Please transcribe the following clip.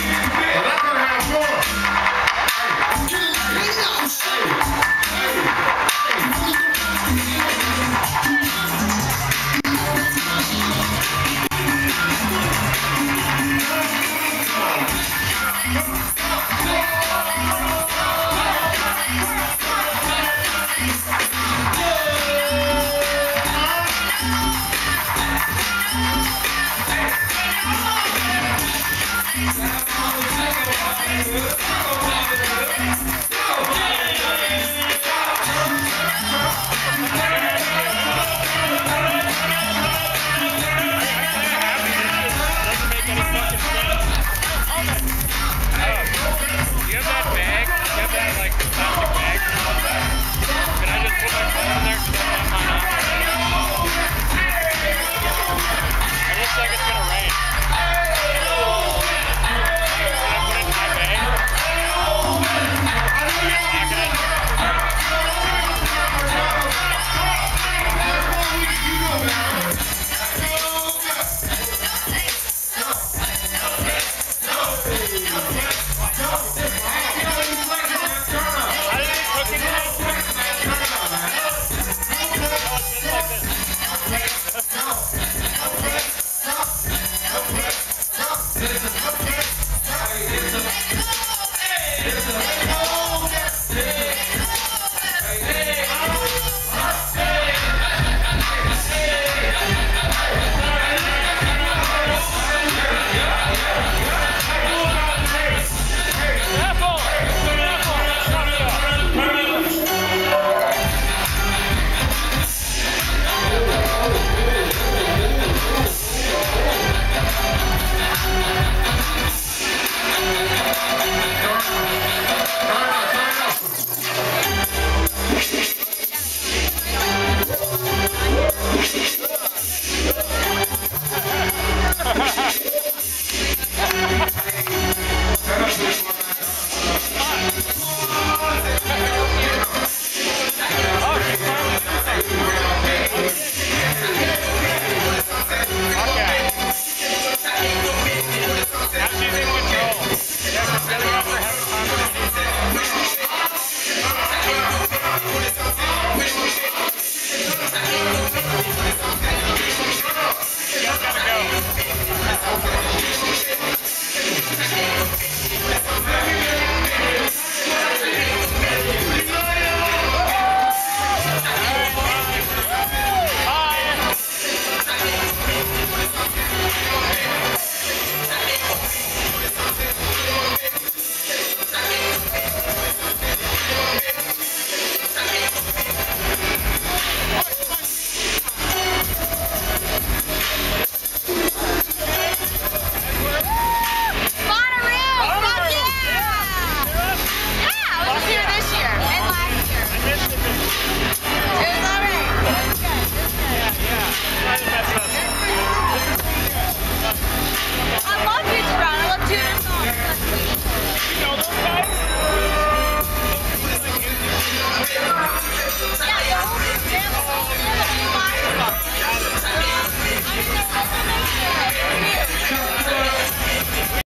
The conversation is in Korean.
Yeah. 감사합니다.